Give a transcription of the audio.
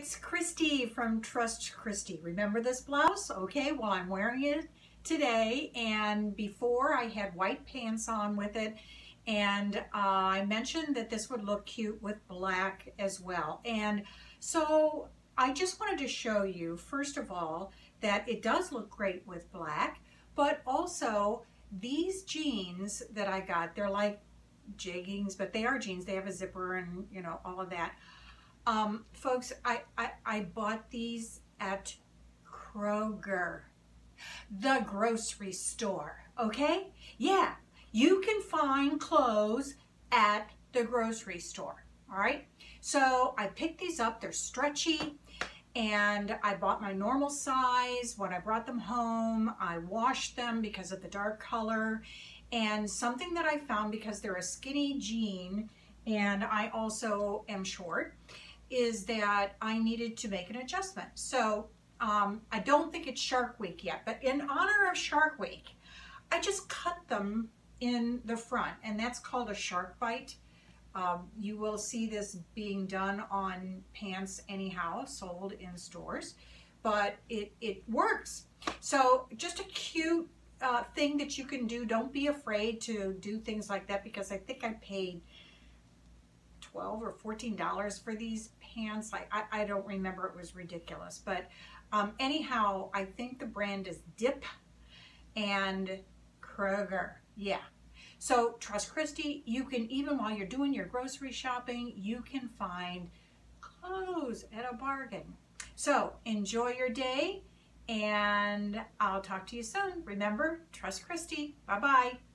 it's Christy from Trust Christy. Remember this blouse? Okay, well I'm wearing it today and before I had white pants on with it and uh, I mentioned that this would look cute with black as well. And so I just wanted to show you, first of all, that it does look great with black, but also these jeans that I got, they're like jeggings, but they are jeans. They have a zipper and, you know, all of that. Um, folks, I, I, I bought these at Kroger, the grocery store, okay? Yeah, you can find clothes at the grocery store, all right? So I picked these up, they're stretchy, and I bought my normal size. When I brought them home, I washed them because of the dark color, and something that I found because they're a skinny jean, and I also am short, is that I needed to make an adjustment. So um, I don't think it's Shark Week yet, but in honor of Shark Week, I just cut them in the front, and that's called a shark bite. Um, you will see this being done on pants anyhow, sold in stores, but it, it works. So just a cute uh, thing that you can do. Don't be afraid to do things like that because I think I paid 12 or $14 for these pants. I, I, I don't remember, it was ridiculous. But um, anyhow, I think the brand is Dip and Kroger. Yeah. So Trust Christy you can, even while you're doing your grocery shopping, you can find clothes at a bargain. So enjoy your day and I'll talk to you soon. Remember, Trust Christy Bye-bye.